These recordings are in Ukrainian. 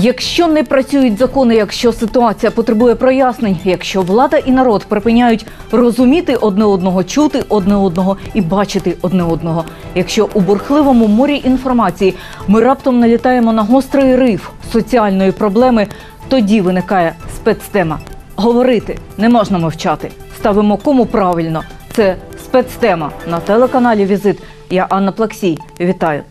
Якщо не працюють закони, якщо ситуація потребує прояснень, якщо влада і народ припиняють розуміти одне одного, чути одне одного і бачити одне одного, якщо у бурхливому морі інформації ми раптом налітаємо на гострий риф соціальної проблеми, тоді виникає спецтема. Говорити не можна мовчати. Ставимо кому правильно. Це спецтема на телеканалі Візит. Я Анна Плаксій. Вітаю.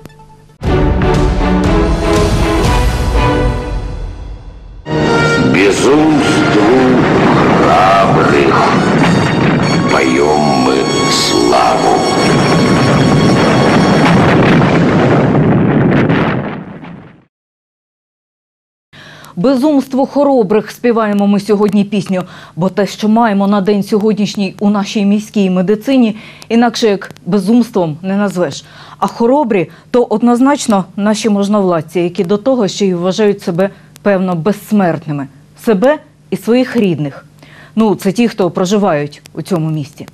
Безумству храбрых поем мы славу. Безумство хоробрих співаємо ми сьогодні пісню, бо те, що маємо на день сьогоднішній у нашій міській медицині, інакше як безумством не назвеш. А хоробрі то однозначно наші можновладці, які до того ще й вважають себе певно безсмертними себе і своїх рідних. Ну, це ті, хто проживають у цьому місті.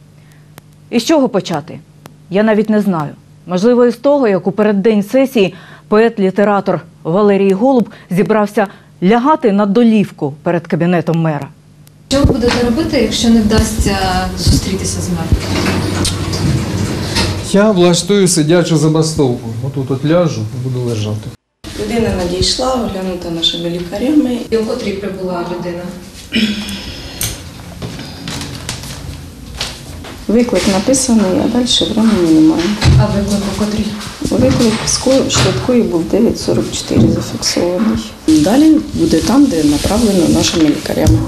І з чого почати? Я навіть не знаю. Можливо, із того, як у переддень сесії поет-літератор Валерій Голуб зібрався лягати на долівку перед кабінетом мера. Що ви будете робити, якщо не вдасться зустрітися з мертвим? Я влаштую сидячу забастовку. Отут от ляжу буду лежати. Людина надійшла, оглянута нашими лікарями. І у котрій прибула людина? Виклик написаний, а далі времени немає. А виклик у котрій? Виклик швидкої був 9.44 зафіксований. Далі буде там, де направлено нашими лікарями.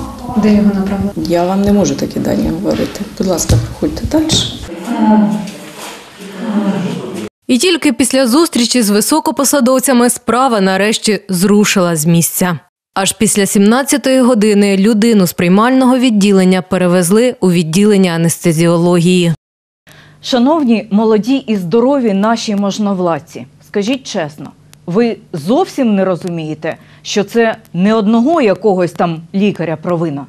Де його направили? Я вам не можу такі дані говорити. Будь ласка, проходьте далі. І тільки після зустрічі з високопосадовцями справа нарешті зрушила з місця. Аж після 17-ї години людину з приймального відділення перевезли у відділення анестезіології. Шановні молоді і здорові наші можновладці, скажіть чесно, ви зовсім не розумієте, що це не одного якогось там лікаря провина?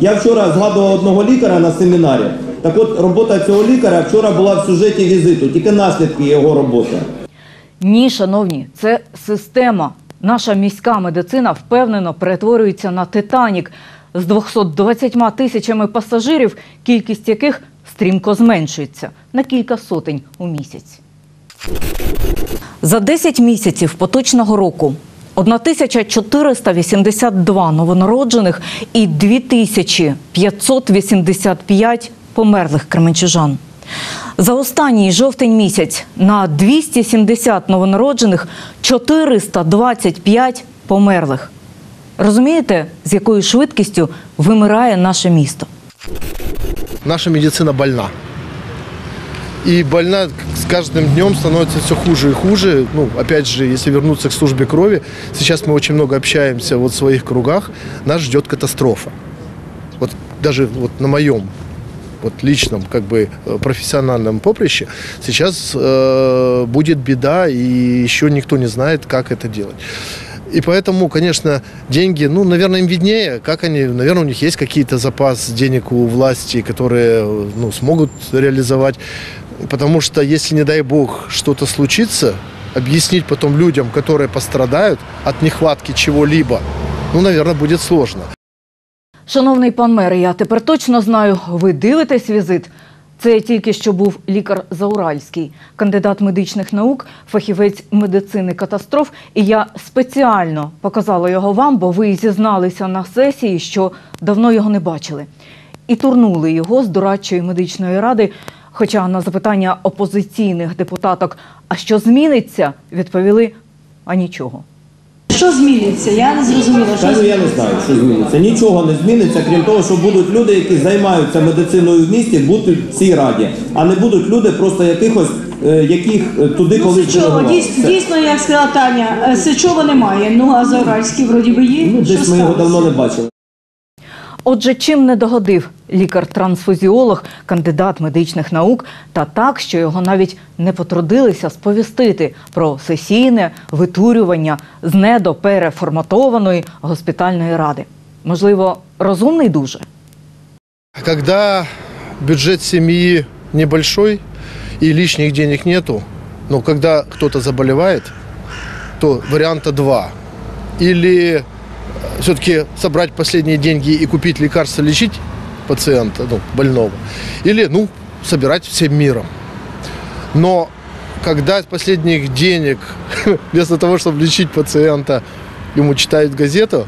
Я вчора згадував одного лікаря на семінарі. Так от робота цього лікаря вчора була в сюжеті візиту, тільки наслідки його роботи. Ні, шановні, це система. Наша міська медицина впевнено перетворюється на Титанік з 220 тисячами пасажирів, кількість яких стрімко зменшується на кілька сотень у місяць. За 10 місяців поточного року 1482 новонароджених і 2585 померлих кременчужан. За останній жовтень місяць на 270 новонароджених 425 померлих. Розумієте, з якою швидкістю вимирає наше місто? наша медицина больна. И больна с каждым днем становится все хуже и хуже. Ну, опять же, если вернуться к службе крови, сейчас мы очень много общаемся вот в своих кругах, нас ждет катастрофа. Вот даже вот на моем вот личном, как бы э, профессиональном поприще, сейчас э, будет беда, и еще никто не знает, как это делать. И поэтому, конечно, деньги, ну, наверное, им виднее, как они, наверное, у них есть какие-то запас денег у власти, которые, ну, смогут реализовать. Потому что, если, не дай бог, что-то случится, объяснить потом людям, которые пострадают от нехватки чего-либо, ну, наверное, будет сложно. Шановний пан мер, я тепер точно знаю, ви дивитесь візит. Це тільки що був лікар Зауральський, кандидат медичних наук, фахівець медицини катастроф. І я спеціально показала його вам, бо ви зізналися на сесії, що давно його не бачили. І турнули його з дорадчої медичної ради. Хоча на запитання опозиційних депутаток, а що зміниться, відповіли а нічого. Що зміниться? Я не зрозуміла, що Та ну я не знаю, що зміниться. Нічого не зміниться, крім того, що будуть люди, які займаються медициною в місті, будуть в цій раді, а не будуть люди, просто якихось, е, яких е, туди Ну, колись Сичова, дійсно, дійсно, як сказала Таня, е, Сичова немає. Ну, а Зауральський вроді би є. Ну, Що десь ми його давно не бачили. Отже, чим не догодив лікар-трансфузіолог, кандидат медичних наук, та так, що його навіть не потрудилися сповістити про сесійне витурювання з недопереформатованої госпітальної ради. Можливо, розумний дуже. Когда бюджет семьи небольшой и лишних денег нету, но когда кто-то заболевает, то варианта два. или все-таки собрать последние деньги и купить лекарства, лечить пациента, ну, больного, или, ну, собирать всем миром. Но когда из последних денег, вместо того, чтобы лечить пациента, ему читают газету,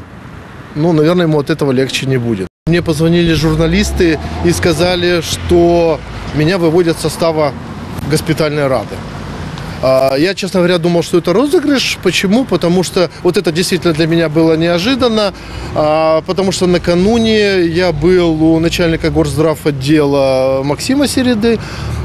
ну, наверное, ему от этого легче не будет. Мне позвонили журналисты и сказали, что меня выводят с состава госпитальной рады. А, Я, честно говоря, думал, что это розыгрыш. Почему? Потому что вот это действительно для меня было неожиданно. а, Потому что накануне я был у начальника горздрав отдела Максима Середы.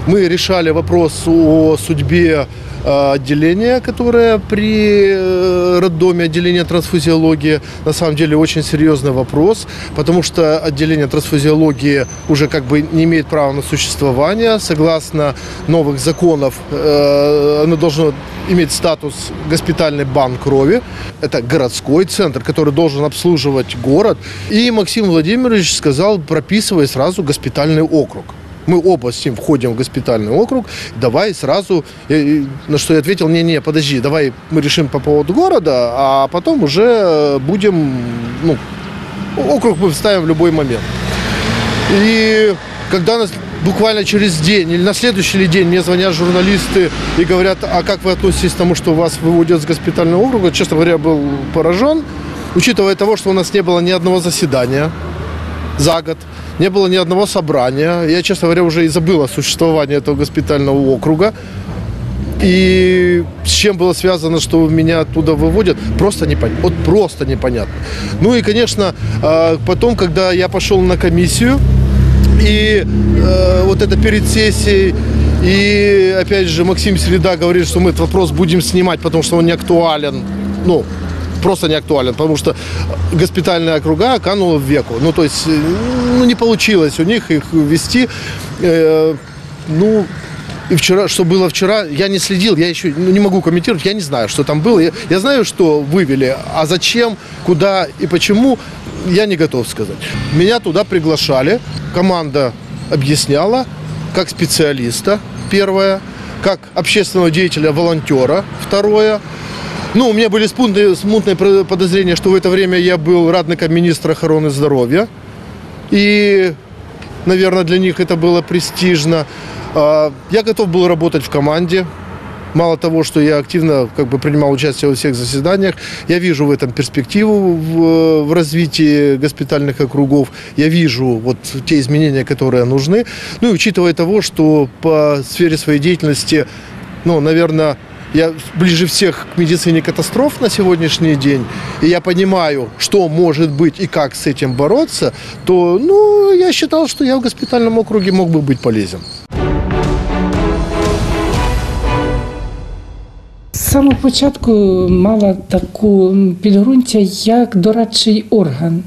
Мы решали вопрос о судьбе а, отделения, которое при э, роддоме, отделение трансфузиологии. На самом деле очень серьезный вопрос, потому что отделение трансфузиологии уже как бы не имеет права на существование. Согласно новых законов, э, оно должно иметь статус госпитальный банк крови. Это городской центр, который должен обслуживать город. И Максим Владимирович сказал, прописывай сразу госпитальный округ. Мы оба с ним входим в госпитальный округ. Давай сразу, э, на что я ответил, не-не, подожди, давай мы решим по поводу города, а потом уже э, будем, ну, округ мы вставим в любой момент. И когда нас буквально через день или на следующий ли день мне звонят журналисты и говорят, а как вы относитесь к тому, что вас выводят с госпитального округа, честно говоря, был поражен, учитывая того, что у нас не было ни одного заседания за год, не было ни одного собрания. Я, честно говоря, уже и забыл о существовании этого госпитального округа. И с чем было связано, что меня оттуда выводят, просто непонятно. Вот просто непонятно. Ну и, конечно, э, потом, когда я пошел на комиссию, и э, вот это перед сессией, и опять же Максим Среда говорит, что мы этот вопрос будем снимать, потому что он не актуален. Ну, просто не актуален, потому что госпитальные округа канула в веку. Ну, то есть, э, ну, не получилось у них их ввести. Э, ну, и вчера, что было вчера, я не следил, я еще ну, не могу комментировать, я не знаю, что там было. Я, я знаю, что вывели, а зачем, куда и почему, я не готов сказать. Меня туда приглашали, команда объясняла, как специалиста, первое, как общественного деятеля, волонтера, второе. Ну, у меня были смутные, смутные подозрения, что в это время я был радником министра охраны здоровья. И, наверное, для них это было престижно. А, Я готов был работать в команде. Мало того, что я активно как бы, принимал участие во всех заседаниях, я вижу в этом перспективу в, в развитии госпитальных округов. Я вижу вот те изменения, которые нужны. Ну и учитывая того, что по сфере своей деятельности, ну, наверное, я ближе всех к медицине катастроф на сегодняшний день, и я понимаю, что может быть и как с этим бороться, то, ну, я считал, что я в госпитальном округе мог бы быть полезен. З самого початку мала таку підґрунтя як дорадчий орган,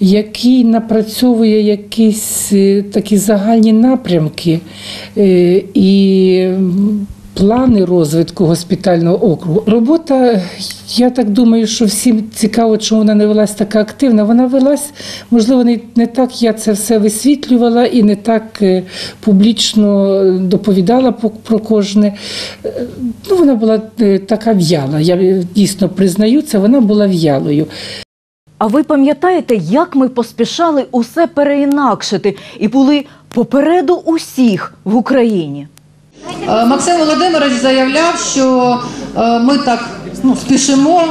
який напрацьовує якісь е, такі загальні напрямки е, і плани розвитку госпітального округу. Робота, я так думаю, що всім цікаво, чому вона не велась така активна. Вона велась, можливо, не, так я це все висвітлювала і не так е, публічно доповідала про кожне. Е, Ну, вона була е, така в'яла. Я дійсно признаю це, вона була в'ялою. А ви пам'ятаєте, як ми поспішали усе переінакшити і були попереду усіх в Україні? Е, Максим Володимирович заявляв, що е, ми так ну, спішимо,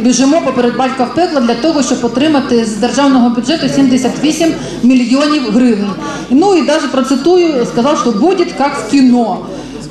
біжимо поперед батька в пекло для того, щоб отримати з державного бюджету 78 мільйонів гривень. Ну і навіть процитую, сказав, що буде як в кіно.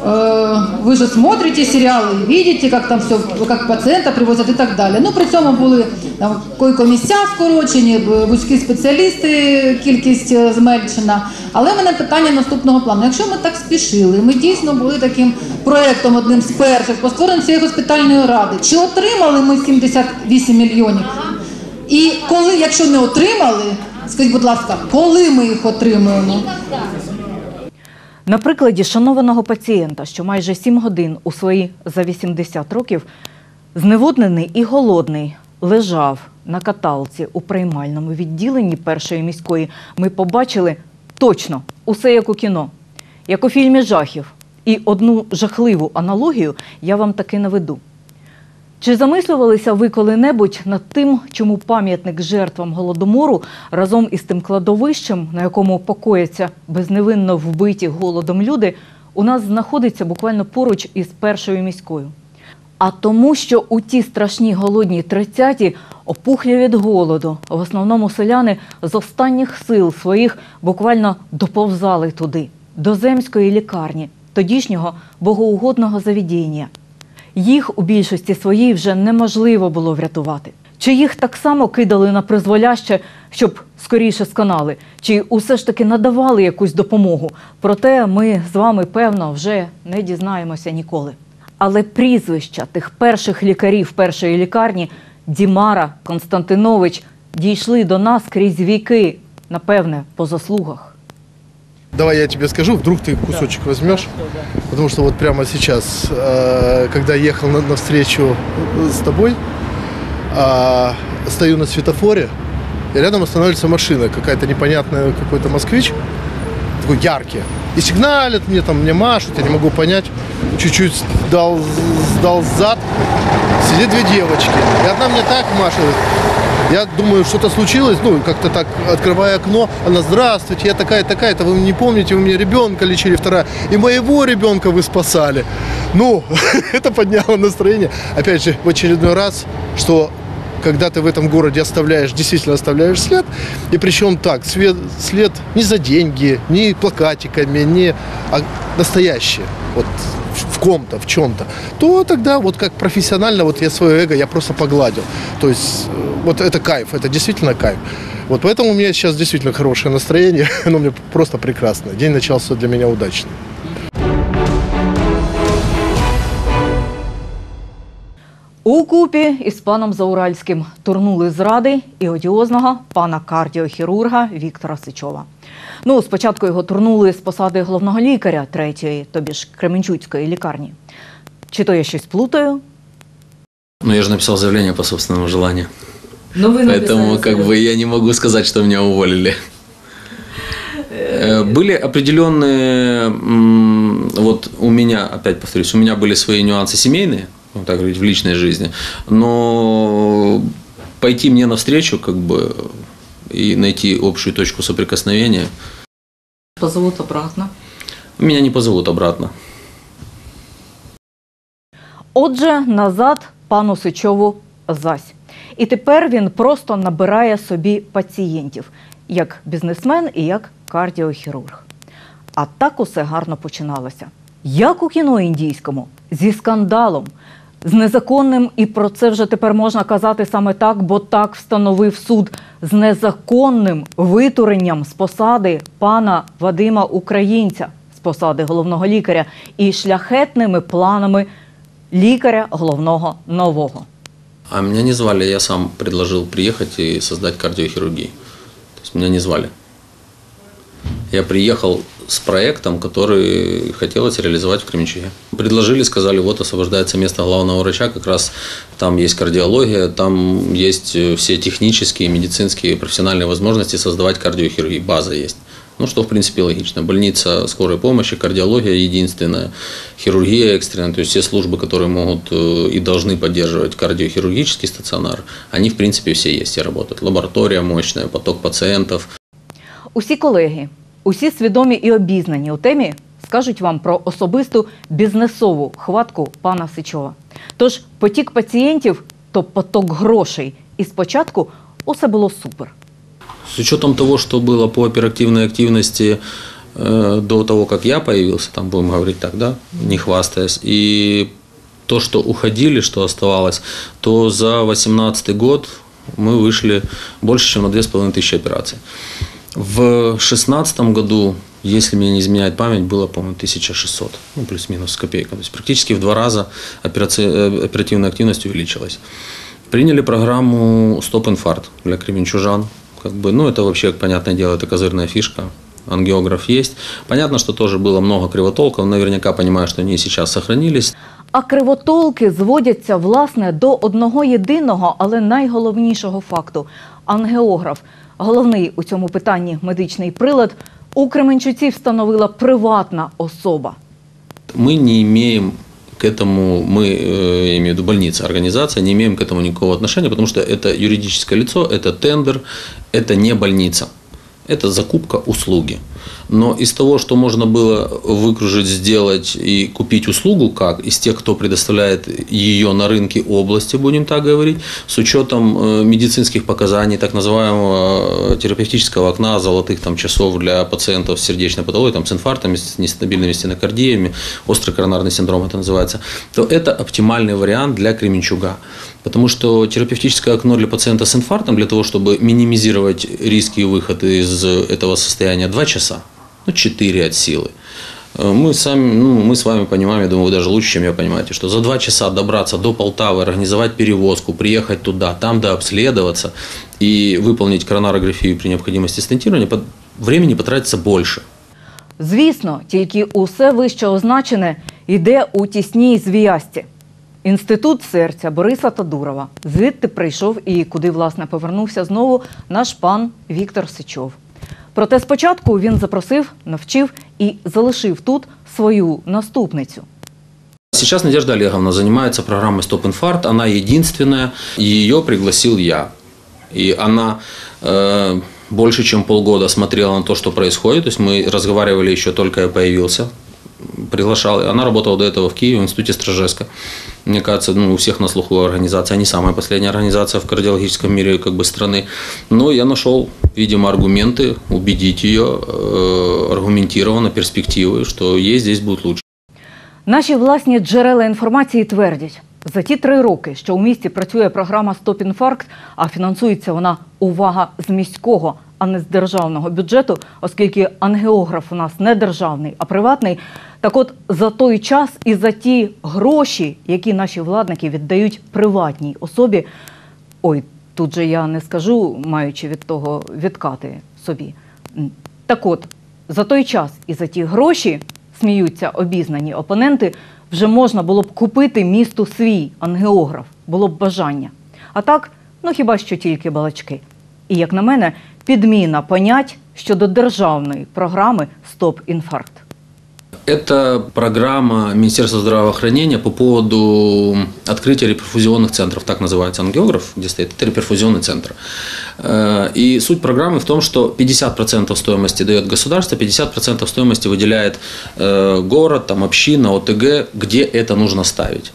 Э, Вы же смотрите сериалы и видите, как там все, как пациента привозят і так далі. Ну при цьому були там койко-місця скорочені, б- вузькі спеціалісти, кількість е, зменшена. Але в мене питання наступного плану. Якщо ми так спішили, ми дійсно були таким проектом одним з перших по створенню цієї госпітальної ради. Чи отримали ми 78 мільйонів? І коли, якщо не отримали, скажіть, будь ласка, коли ми їх отримуємо? На прикладі шанованого пацієнта, що майже 7 годин у свої за 80 років, зневоднений і голодний, лежав на каталці у приймальному відділенні першої міської, ми побачили точно усе як у кіно, як у фільмі жахів. І одну жахливу аналогію я вам таки наведу. Чи замислювалися ви коли-небудь над тим, чому пам'ятник жертвам голодомору разом із тим кладовищем, на якому покояться безневинно вбиті голодом люди, у нас знаходиться буквально поруч із першою міською? А тому, що у ті страшні голодні 30-ті опухлі від голоду, в основному селяни з останніх сил своїх буквально доповзали туди, до земської лікарні, тодішнього богоугодного заведіння. Їх у більшості своїй вже неможливо було врятувати. Чи їх так само кидали на призволяще, щоб скоріше сканали, чи усе ж таки надавали якусь допомогу? Проте ми з вами, певно, вже не дізнаємося ніколи. Але прізвища тих перших лікарів першої лікарні Дімара Константинович дійшли до нас крізь віки, напевне, по заслугах. Давай я тебе скажу, вдруг ты кусочек возьмешь. Потому что вот прямо сейчас, э, когда ехал на, навстречу с тобой, а, стою на светофоре, и рядом останавливается машина, какая-то непонятная, какой-то москвич, такой яркий. И сигналят мне, там, мне машут, я не могу понять. Чуть-чуть сдал, сдал зад, сидят две девочки. И одна мне так машет. Я думаю, что-то случилось, ну, как-то так, открывая окно, она, здравствуйте, я такая-такая, это вы не помните, вы мне ребенка лечили, вторая, и моего ребенка вы спасали. Ну, это подняло настроение. Опять же, в очередной раз, что когда ты в этом городе оставляешь, действительно оставляешь след, и причем так, след, след не за деньги, не плакатиками, не, а настоящий, вот в ком-то, в чем-то, то тогда вот как профессионально, вот я свое эго, я просто погладил. То есть э, вот это кайф, это действительно кайф. Вот поэтому у меня сейчас действительно хорошее настроение, оно мне просто прекрасно. День начался для меня удачно. У купі із паном Зауральським турнули зради і одіозного пана кардіохірурга Віктора Сичова. Ну, спочатку його турнули з посади головного лікаря третьої, тобі ж Кременчуцької лікарні. Чи то я щось плутаю? Ну, я же написал заявление по собственному желанию. Ну, ви Поэтому как бы я не могу сказать, что меня уволили. Э, Были определенные, м, вот у меня, опять повторюсь, у меня были свои нюансы семейные, ну, так говорить, в личной жизни, но пойти мне навстречу, как бы, и найти общую точку соприкосновения, позовуть обратно. меня не позовут обратно. Отже, назад пану Сичову зась. І тепер він просто набирає собі пацієнтів як бізнесмен і як кардіохірург. А так усе гарно починалося. Як у кіно індійському, зі скандалом, з незаконним, і про це вже тепер можна казати саме так, бо так встановив суд з незаконним витуренням з посади пана Вадима Українця з посади головного лікаря і шляхетними планами лікаря головного нового. А меня не звали, я сам предложил приехать и создать кардиохирургию. То есть меня не звали. Я приехал с проектом, который хотелось реализовать в Кременчуге. Предложили, сказали, вот освобождается место главного врача, как раз там есть кардиология, там есть э, все технические, медицинские, профессиональные возможности создавать кардиохирургию, база есть. Ну, что, в принципе, логично. Больница скорой помощи, кардиология единственная, хирургия экстренная, то есть все службы, которые могут э, и должны поддерживать кардиохирургический стационар, они, в принципе, все есть и работают. Лаборатория мощная, поток пациентов. Усі колеги, усі свідомі і обізнані у темі скажуть вам про особисту бізнесову хватку пана Сичова. Тож потік пацієнтів то поток грошей. І спочатку усе було супер. С учетом того, что было по оперативной активности э, до того, как я появился, там будем говорить так, да, не хвастаясь, и то, что уходили, что оставалось, то за 2018 год мы вышли больше, чем на 2500 операций. В 2016 году, если мне не изменяет память, было, по-моему, 1600, ну, плюс-минус с копейкой. То есть практически в два раза операци- э, оперативная активность увеличилась. Приняли программу «Стоп-инфаркт» для кременчужан. Как бы, ну, это вообще, понятное дело, это козырная фишка. Ангиограф есть. Понятно, что тоже было много кривотолков. Наверняка понимаю, что они сейчас сохранились. А кривотолки зводяться власне до одного єдиного, але найголовнішого факту. Ангеограф, головний у цьому питанні медичний прилад, у Кременчуці встановила приватна особа. Мы не имеем к этому мы, э, я имею в виду больница, организация, не имеем к этому никакого отношения, потому что это юридическое лицо, это тендер, это не больница. Это закупка услуги. Но из того, что можно было выкружить, сделать и купить услугу, как из тех, кто предоставляет ее на рынке области, будем так говорить, с учетом э, медицинских показаний, так называемого э, терапевтического окна, золотых там, часов для пациентов с сердечной патологией, там, с инфарктами, с нестабильными стенокардиями, острый коронарный синдром это называется, то это оптимальный вариант для Кременчуга. Потому что терапевтическое окно для пациента с инфарктом, для того, чтобы минимизировать риски и выход из этого состояния, 2 часа, ну 4 от силы. Э, Мы, сами, ну, мы с вами понимаем, я думаю, вы даже лучше, чем я понимаете, что за два часа добраться до Полтавы, организовать перевозку, приехать туда, там дообследоваться и выполнить коронарографию при необходимости стентирования, под- времени потратится больше. Звісно, тільки усе вище означене йде у тісній зв'язці. Інститут серця Бориса Тадурова. Звідти прийшов і куди власне повернувся знову наш пан Віктор Сичов. Проте спочатку він запросив, навчив і залишив тут свою наступницю. Сейчас Надежда Олеговна занимается программой «Стоп инфаркт». Она единственная, ее пригласил я. И она э, больше, чем полгода смотрела на то, что происходит. То есть мы разговаривали еще только я появился Приглашал. Она работала до этого в Киеве, в институте Стражеска. Мне кажется, ну, у всех на слуху организация, не самая последняя организация в кардиологическом мире как бы, страны. Но я нашел, видимо, аргументы убедить ее э, аргументированно, перспективы, что ей здесь будет лучше. Наші власні джерела інформації твердять, за ті три роки, що у місті працює програма Стоп інфаркт, а фінансується вона увага з міського, а не з державного бюджету, оскільки ангеограф у нас не державний, а приватний. Так от за той час і за ті гроші, які наші владники віддають приватній особі, ой, тут же я не скажу, маючи від того відкати собі. Так от, за той час і за ті гроші, сміються обізнані опоненти, вже можна було б купити місту свій ангеограф, було б бажання. А так, ну хіба що тільки балачки. І, як на мене, підміна понять щодо державної програми Стоп інфаркт. Это программа Министерства здравоохранения по поводу открытия реперфузионных центров, так называется ангиограф, где стоит, это реперфузионный центр. Э, И суть программы в том, что 50% стоимости дает государство, 50% стоимости выделяет э, город, там, община, ОТГ, где это нужно ставить.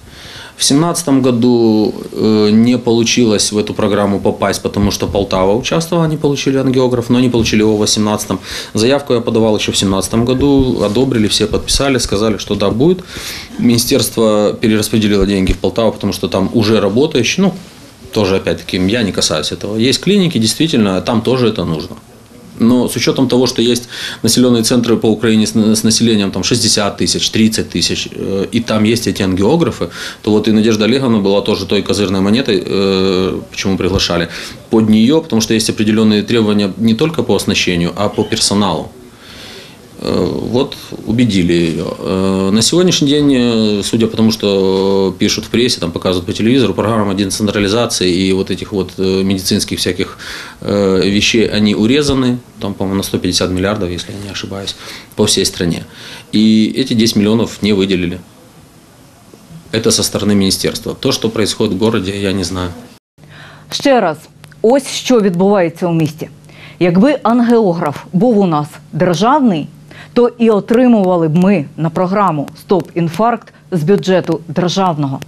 В 2017 году э, не получилось в эту программу попасть, потому что Полтава участвовала, они получили ангиограф, но они получили его в 2018. Заявку я подавал еще в 2017 году, одобрили, все подписали, сказали, что да, будет. Министерство перераспределило деньги в Полтаву, потому что там уже работающие, ну, тоже опять-таки, я не касаюсь этого. Есть клиники, действительно, там тоже это нужно. Но с учетом того, что есть населенные центры по Украине с с населением там, 60 тысяч, 30 тысяч, э, и там есть эти ангиографы, то вот и Надежда Олеговна была тоже той козырной монетой, э, почему приглашали, под нее, потому что есть определенные требования не только по оснащению, а по персоналу. Э, Вот убедили ее. Э, На сегодняшний день, э, судя по тому, что пишут в прессе, там показывают по телевизору, программа децентрализации и вот этих вот э, медицинских всяких э, вещей, они урезаны, там, по-моему, на 150 миллиардов, если я не ошибаюсь, по всей стране. И эти 10 миллионов не выделили. Это со стороны министерства. То, что происходит в городе, я не знаю. Ще раз, ось що відбувається у місті. Якби ангеограф був у нас державний, то і отримували б ми на програму Стоп інфаркт з бюджету державного.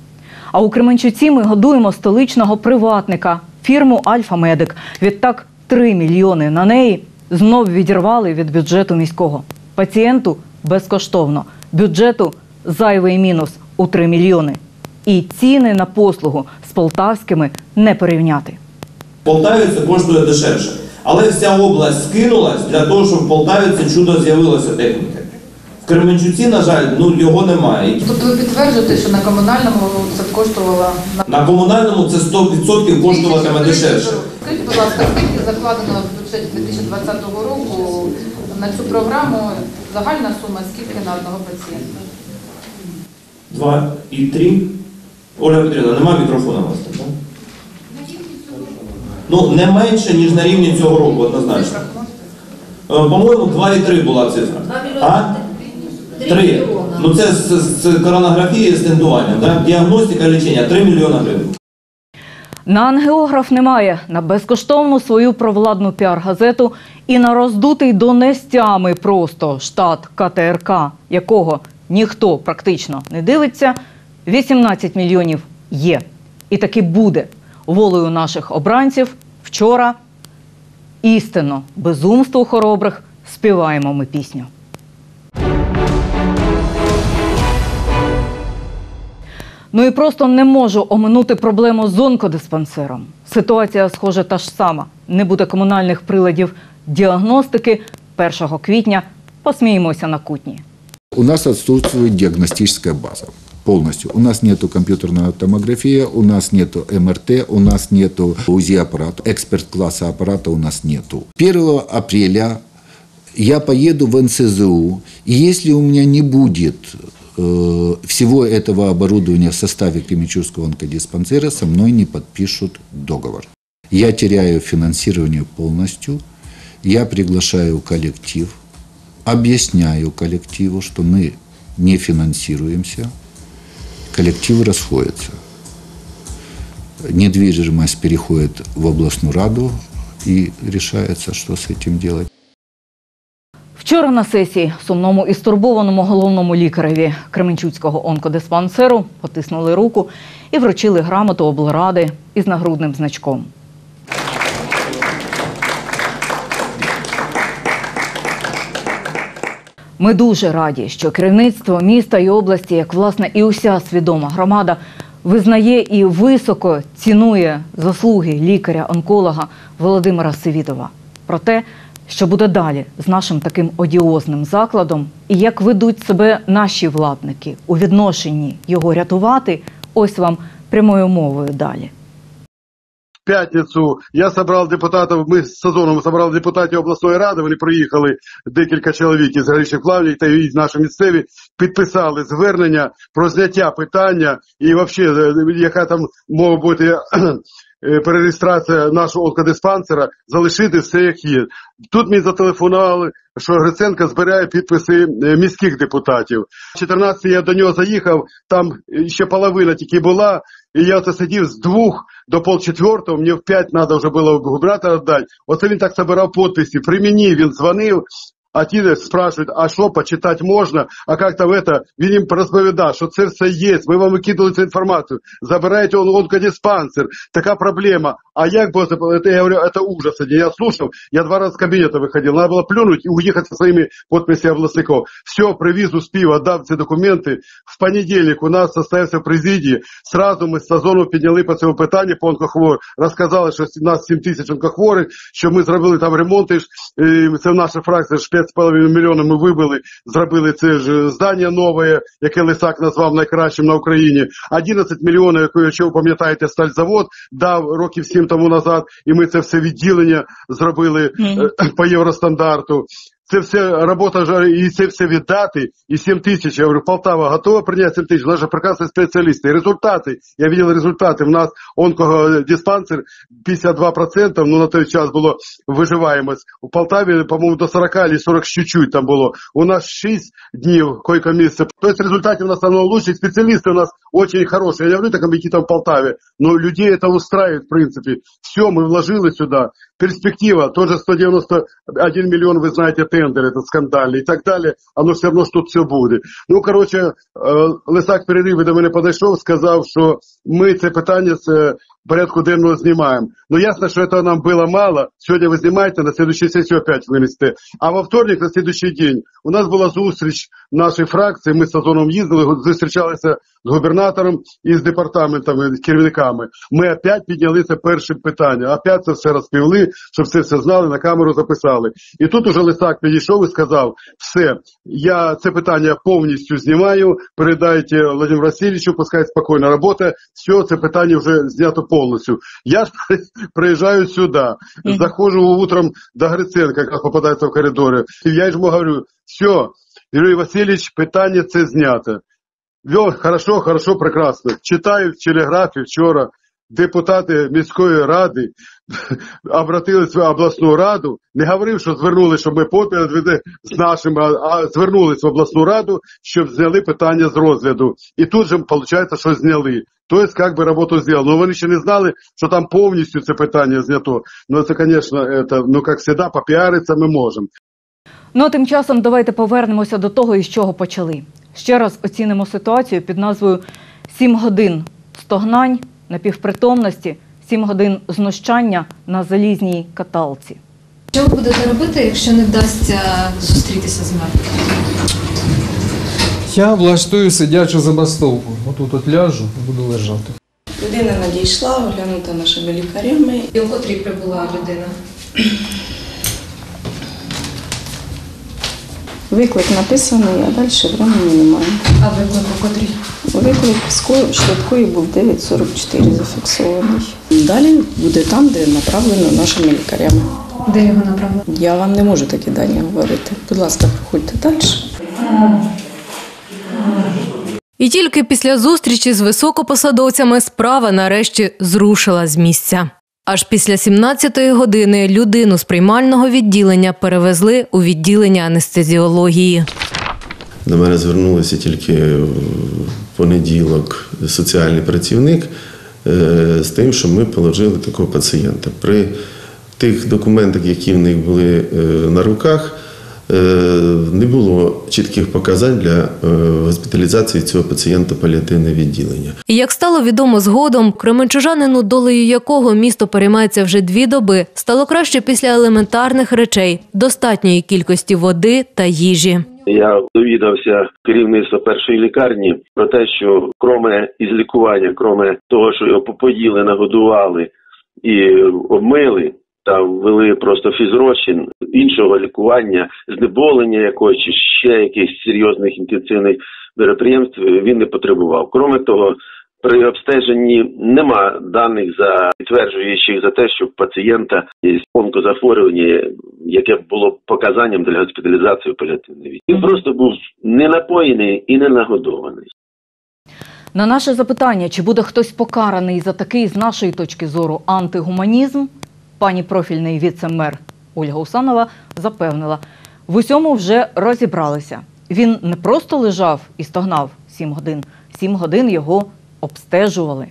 А у Кременчуці ми годуємо столичного приватника, фірму Альфа Медик. Відтак 3 мільйони на неї знов відірвали від бюджету міського. Пацієнту безкоштовно. Бюджету зайвий мінус у 3 мільйони. І ціни на послугу з полтавськими не порівняти. Полтаві це коштує дешевше. Але вся область скинулась для того, щоб в Полтаві це чудо з'явилося техніка. В Кременчуці, на жаль, ну його немає. Тобто ви підтверджуєте, що на комунальному це коштувало На комунальному це 100% коштуватиме дешевше. Скажіть, будь ласка, скільки закладено в бюджеті 2020 року на цю програму? Загальна сума скільки на одного пацієнта? Два і три. Оля Петрівна, нема мікрофона у вас так? Ну, не менше, ніж на рівні цього року, однозначно. Е, По-моєму, 2,3 була цифра. А? Три. Ну це з, з, з коронографією, з тендуванням, да? діагностика, лічення 3 мільйони гривень. На ангеограф немає, на безкоштовну свою провладну піар-газету і на роздутий до нестями просто штат КТРК, якого ніхто практично не дивиться, 18 мільйонів є. І таки буде волею наших обранців вчора істинно безумству хоробрих співаємо ми пісню. Ну і просто не можу оминути проблему з онкодиспансером. Ситуація, схоже, та ж сама. Не буде комунальних приладів діагностики 1 квітня. Посміємося на кутні. У нас отсутствует диагностическая база полностью. У нас нету компьютерная томография, у нас нету МРТ, у нас нету УЗИ аппарата, эксперт-класса аппарата у нас нету. 1 апреля я поеду в НСЗУ, и если у меня не будет э, всего этого оборудования в составе Кременчугского онкодиспансера, со мной не подпишут договор. Я теряю финансирование полностью, я приглашаю коллектив, объясняю коллективу, что мы не финансируемся, коллективы расходятся. Недвижимость переходит в областную раду и решается, что с этим делать. Вчора на сесії сумному і стурбованому головному лікареві Кременчуцького онкодиспансеру потиснули руку і вручили грамоту облради із нагрудним значком. Ми дуже раді, що керівництво міста і області, як власне і уся свідома громада, визнає і високо цінує заслуги лікаря-онколога Володимира Сивідова. Про те, що буде далі з нашим таким одіозним закладом, і як ведуть себе наші владники у відношенні його рятувати, ось вам прямою мовою далі. П'ятницю. Я собрав депутатів, ми з сезоном собрали депутатів обласної ради, вони приїхали, декілька чоловік із горішніх плавнів та і наші місцеві, підписали звернення про зняття питання. І взагалі, яка там мова бути е, перереєстрація нашого онкодиспансера, залишити все як є. Тут мені зателефонували, що Гриценко збирає підписи е, міських депутатів. 14 я до нього заїхав, там ще половина тільки була, і я оце сидів з двох до полчетвертого, мені в п'ять треба вже було губернатора дати. Оце він так збирав підписи. При мені він дзвонив, а ті спрашують, а що, почитати можна, а як там это, він їм розповідав, що це все є, ми вам викидали цю інформацію, забираєте он онкодиспансер, така проблема. А як було це, это, я говорю, это ужас. Я слушал, я два раза з кабінету виходив, надо було плюнуть і уїхати зі своїми підписами обласників. Все, привіз, успів, отдав ці документи. В понедільник у нас состоявся в президії, сразу ми з сезону підняли по цьому питанню по онкохворих, розказали, що у нас 7 тисяч онкохворих, що ми зробили там ремонти, і це наша фракція, ж 5,5 мільйона ми вибили, зробили це ж здання нове, яке Лисак назвав найкращим на Україні. 11 мільйонів, якщо ви пам'ятаєте, стальзавод дав років 7 тому назад, і ми це все відділення зробили е, по євростандарту. Це все робота ж- і це все віддати, і 7 тисяч, я говорю, Полтава готова прийняти 7 тисяч, у нас же прекрасні спеціалісти. І результати, я бачив результати, в нас онкодиспансер 52%, ну на той час було виживаємость. У Полтаві, по-моєму, до 40 або 40 з чуть-чуть там було. У нас 6 днів койко-місце. Тобто результатів у нас становилось лучше, спеціалісти у нас очень хороші. Я не говорю так, які там в Полтаві, но людей это устраивает, в принципе. Все, мы вложили сюда. Перспектива, тоже 191 миллион, вы знаете, тендер этот скандальный и так далее. Оно все равно, что все буде. Ну, короче, е, Лисак перериви до мене подійшов, сказав, що ми це питання е, порядку денного знімаємо. Ну, ясно, що це нам було мало. Сьогодні ви знімаєте, на следующую сесію опять винесете. А во вторник, на следующий день, у нас була зустріч нашої фракції, ми з Сазоном їздили, зустрічалися з губернатором і з департаментами, з керівниками. Ми опять підняли це перше питання, опять це все розповіли, щоб це все знали, на камеру записали. І тут уже Лисак підійшов і сказав, все, я це питання повністю знімаю, передайте Владимиру Васильовичу, пускай спокійно працює, все, це питання вже знято повністю. Я ж приїжджаю сюди, заходжу утром до Гриценка, як попадається в коридорі, і я йому говорю, все, Юрій Васильович, питання це знято. Вел, хорошо, хорошо, прекрасно. Читаю в телеграфі вчора. Депутати міської ради обратились в обласну раду, не говорив, що звернулися, щоб ми попіл з нашим, а, звернулись в обласну раду, щоб зняли питання з розгляду. І тут же, виходить, що зняли. Тобто, як би роботу зробили. Ну, вони ще не знали, що там повністю це питання знято. Ну, це, звісно, это, ну, як завжди, попіаритися ми можемо. Ну а тим часом давайте повернемося до того, із чого почали. Ще раз оцінимо ситуацію під назвою «Сім годин стогнань, напівпритомності, сім годин знущання на залізній каталці. Що ви будете робити, якщо не вдасться зустрітися з мертвим? Я влаштую сидячу забастовку. Отут от ляжу і буду лежати. Людина надійшла, оглянута нашими лікарями. І у котрій прибула людина? Виклик написаний, а далі времени немає. А виклик у котрій? Виклик швидкої був 9.44 зафіксований. Далі буде там, де направлено нашими лікарями. Де його направили? Я вам не можу такі дані говорити. Будь ласка, проходьте далі. І тільки після зустрічі з високопосадовцями справа нарешті зрушила з місця. Аж після 17-ї години людину з приймального відділення перевезли у відділення анестезіології. До мене звернулися тільки в понеділок соціальний працівник е, з тим, що ми положили такого пацієнта. При тих документах, які в них були е, на руках, не було чітких показань для е, госпіталізації цього пацієнта паліативне відділення. І як стало відомо згодом, кременчужанину, долею якого місто переймається вже дві доби, стало краще після елементарних речей достатньої кількості води та їжі. Я довідався керівництва першої лікарні про те, що кроме із лікування, кроме того, що його попоїли, нагодували і обмили та ввели просто фізрозчин іншого лікування, знеболення якогось чи ще якихось серйозних інтенсивних мероприємств він не потребував. Кроме того, при обстеженні нема даних за підтверджуючих за те, що пацієнта є онкозахворювання, яке було показанням для госпіталізації в паліативний. Він просто був не напоєний і не нагодований. На наше запитання, чи буде хтось покараний за такий, з нашої точки зору, антигуманізм, пані профільний віце-мер Ольга Усанова запевнила, в усьому вже розібралися. Він не просто лежав і стогнав сім годин, сім годин його обстежували.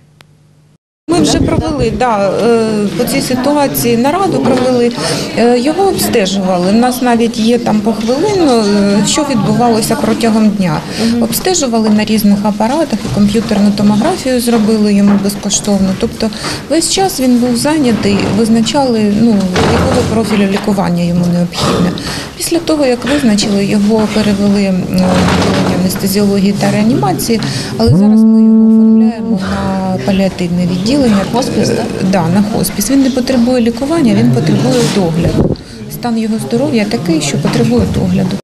Ми вже провели да, е, по цій ситуації нараду провели, е, його обстежували. У нас навіть є там похвилинно, е, що відбувалося протягом дня. Обстежували на різних апаратах, комп'ютерну томографію зробили йому безкоштовно. Тобто весь час він був зайнятий, визначали, ну, якого профілю лікування йому необхідне. Після того, як визначили, його перевели в анестезіології та реанімації, але зараз ми його оформляємо на паліативне відділення. Хоспіс, так? Да, на хоспіс. Він не потребує лікування, він потребує догляду. Стан його здоров'я такий, що потребує догляду.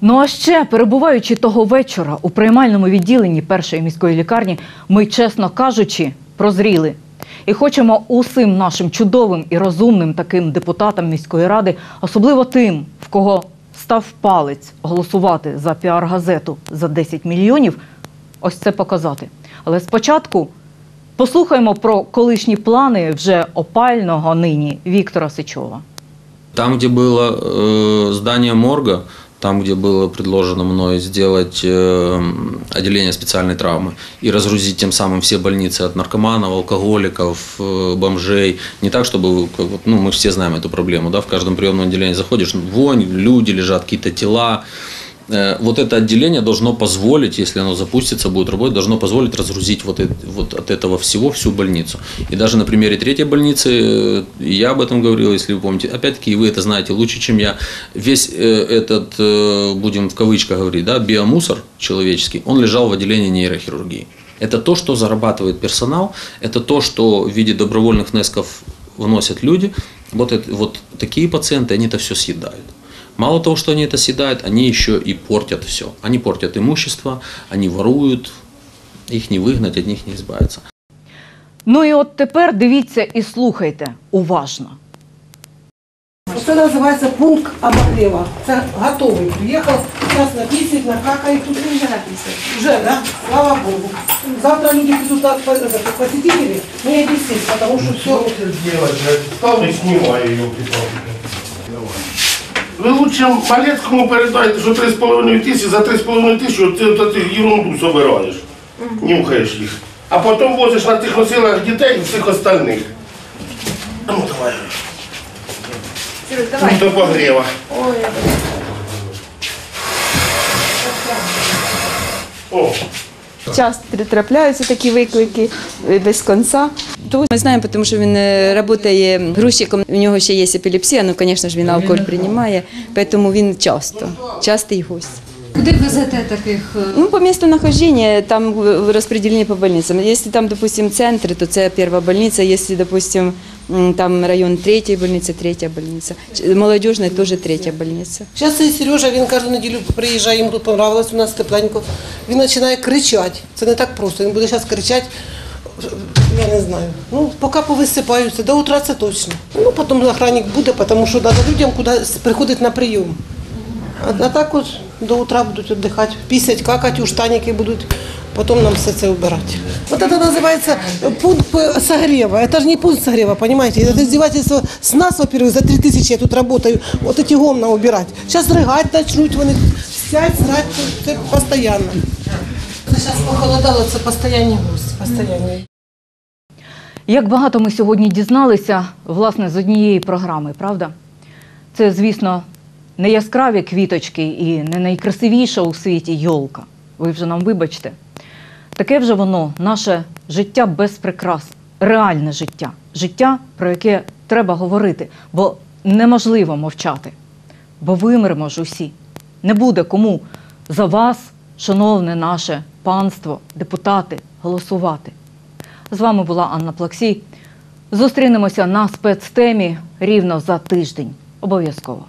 Ну а ще, перебуваючи того вечора у приймальному відділенні першої міської лікарні, ми, чесно кажучи, прозріли. І хочемо усім нашим чудовим і розумним таким депутатам міської ради, особливо тим, в кого став палець голосувати за піар-газету за 10 мільйонів, ось це показати. Але спочатку послухаємо про колишні плани вже опального нині Віктора Сичова. Там, где было э, здание морга, там, где было предложено мною сделать э, отделение специальной травмы и разгрузить тем самым все больницы от наркоманов, алкоголиков, э, бомжей. Не так, чтобы, как вот, ну, мы все знаем эту проблему, да, в каждом приемном отделении заходишь, вонь, люди лежат, какие-то тела. Э, Вот это отделение должно позволить, если оно запустится, будет работать, должно позволить разгрузить вот, это- вот от этого всего всю больницу. И даже на примере третьей больницы, э, я об этом говорил, если вы помните, опять-таки, вы это знаете лучше, чем я, весь э, этот, будем в кавычках говорить, да, биомусор человеческий, он лежал в отделении нейрохирургии. Это то, что зарабатывает персонал, это то, что в виде добровольных внесков выносят люди. Вот, это, вот такие пациенты, они это все съедают. Мало того, что они это съедают, они еще и портят все. Они портят имущество, они воруют, их не выгнать, от них не избавиться. Ну і от тепер дивіться і слухайте уважно. Це називається пункт обогріва. Це готовий. Приїхав Зараз написать, накакають, тут вже написать. Уже, да? Слава Богу. Завтра люди придут на по- это, посетители, не объяснить, потому что все... Став не знімає його Ви лучше Малецькому передайте, що 3,5 тисячі, за 3,5 тисячі ти, ти, ти ерунду собираєш, нюхаєш їх. А потім возиш на тих носилах дітей і всіх остальних. Ну давай. Ну, до погріва. О. Часто трапляються такі виклики е, без кінця. То ми знаємо, тому що він е, працює грузчиком, у нього ще є епілепсія, ну, звісно ж, він алкоголь приймає, тому він часто, частий гость. Куди везете таких? е, Ну, по месту нахождения, там распределение по больницам. Если там, допустим, центр, то это первая больница. Если, допустим, там район третьей больницы, третья больница. Молодежная тоже третья больница. Зараз цей Сережа, він кожну неділю приїжджає, йому тут понравилось у нас тепленько. Він починає кричати. Це не так просто. Він буде зараз кричати, я не знаю. Ну, поки повисипаються, до утра це точно. Ну, потім охранник буде, тому що треба людям куди приходити на прийом. А, а так от до утра будуть віддихати, пісять, какати, уштаніки будуть, потім нам все це убирати. Вот это называется пункт э, согрева. Это же не пункт согрева, понимаете? Это издевательство с нас, во-первых, за 3000 я тут работаю, вот эти гомна убирать. Сейчас рыгать начнут, вони сядь, срать, це постійно. Це зараз похолодало, це постійні гості, постійні. Як багато ми сьогодні дізналися, власне, з однієї програми, правда? Це, звісно, не яскраві квіточки і не найкрасивіша у світі йолка. Ви вже нам вибачте. Таке вже воно, наше життя без прикрас, реальне життя. Життя, про яке треба говорити, бо неможливо мовчати. Бо вимремо ж усі. Не буде кому за вас, шановне наше панство, депутати, голосувати. З вами була Анна Плаксій. Зустрінемося на спецтемі рівно за тиждень. Обов'язково.